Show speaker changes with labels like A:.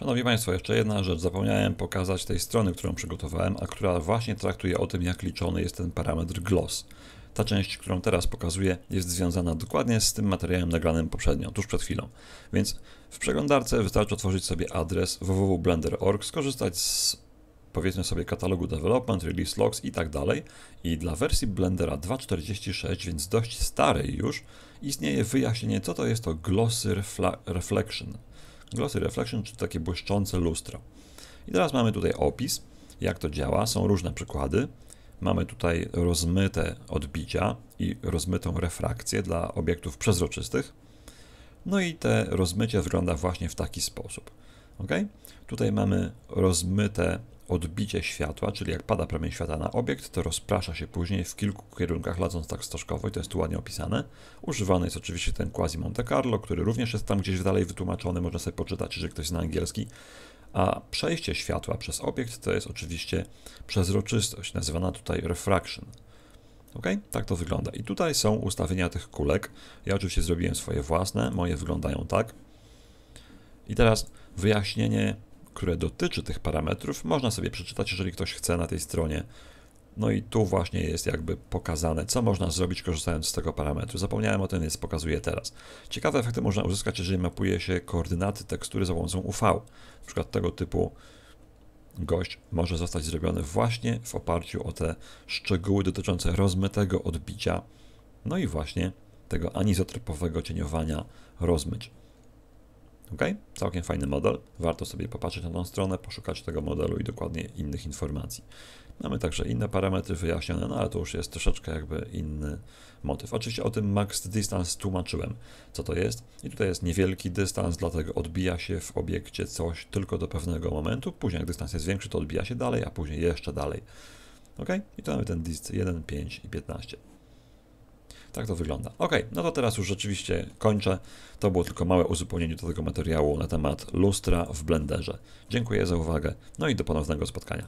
A: Szanowni Państwo, jeszcze jedna rzecz. Zapomniałem pokazać tej strony, którą przygotowałem, a która właśnie traktuje o tym, jak liczony jest ten parametr gloss. Ta część, którą teraz pokazuję, jest związana dokładnie z tym materiałem nagranym poprzednio, tuż przed chwilą. Więc w przeglądarce wystarczy otworzyć sobie adres www.blender.org, skorzystać z powiedzmy sobie katalogu development, release logs i tak dalej. I dla wersji Blendera 2.46, więc dość starej już, istnieje wyjaśnienie, co to jest to glossy reflection. Glossy reflection, czyli takie błyszczące lustro. I teraz mamy tutaj opis, jak to działa, są różne przykłady. Mamy tutaj rozmyte odbicia i rozmytą refrakcję dla obiektów przezroczystych. No i te rozmycie wygląda właśnie w taki sposób. ok? Tutaj mamy rozmyte odbicie światła, czyli jak pada promień światła na obiekt, to rozprasza się później w kilku kierunkach, ladząc tak stożkowo i to jest tu ładnie opisane. Używany jest oczywiście ten quasi Monte Carlo, który również jest tam gdzieś dalej wytłumaczony, można sobie poczytać, jeżeli ktoś zna angielski. A przejście światła przez obiekt to jest oczywiście przezroczystość, nazywana tutaj refraction. Ok? Tak to wygląda. I tutaj są ustawienia tych kulek. Ja oczywiście zrobiłem swoje własne, moje wyglądają tak. I teraz wyjaśnienie które dotyczy tych parametrów, można sobie przeczytać, jeżeli ktoś chce na tej stronie. No i tu właśnie jest jakby pokazane, co można zrobić korzystając z tego parametru. Zapomniałem o tym, więc pokazuję teraz. Ciekawe efekty można uzyskać, jeżeli mapuje się koordynaty tekstury za pomocą UV. Na przykład tego typu gość może zostać zrobiony właśnie w oparciu o te szczegóły dotyczące rozmytego odbicia, no i właśnie tego anizotropowego cieniowania rozmyć. Ok? Całkiem fajny model. Warto sobie popatrzeć na tą stronę, poszukać tego modelu i dokładnie innych informacji. Mamy także inne parametry wyjaśnione, no ale to już jest troszeczkę jakby inny motyw. Oczywiście o tym max distance tłumaczyłem, co to jest. I tutaj jest niewielki dystans, dlatego odbija się w obiekcie coś tylko do pewnego momentu. Później jak dystans jest większy, to odbija się dalej, a później jeszcze dalej. Ok? I tu mamy ten dist 1, 5 i 15. Tak to wygląda. Ok, no to teraz już rzeczywiście kończę. To było tylko małe uzupełnienie do tego materiału na temat lustra w Blenderze. Dziękuję za uwagę, no i do ponownego spotkania.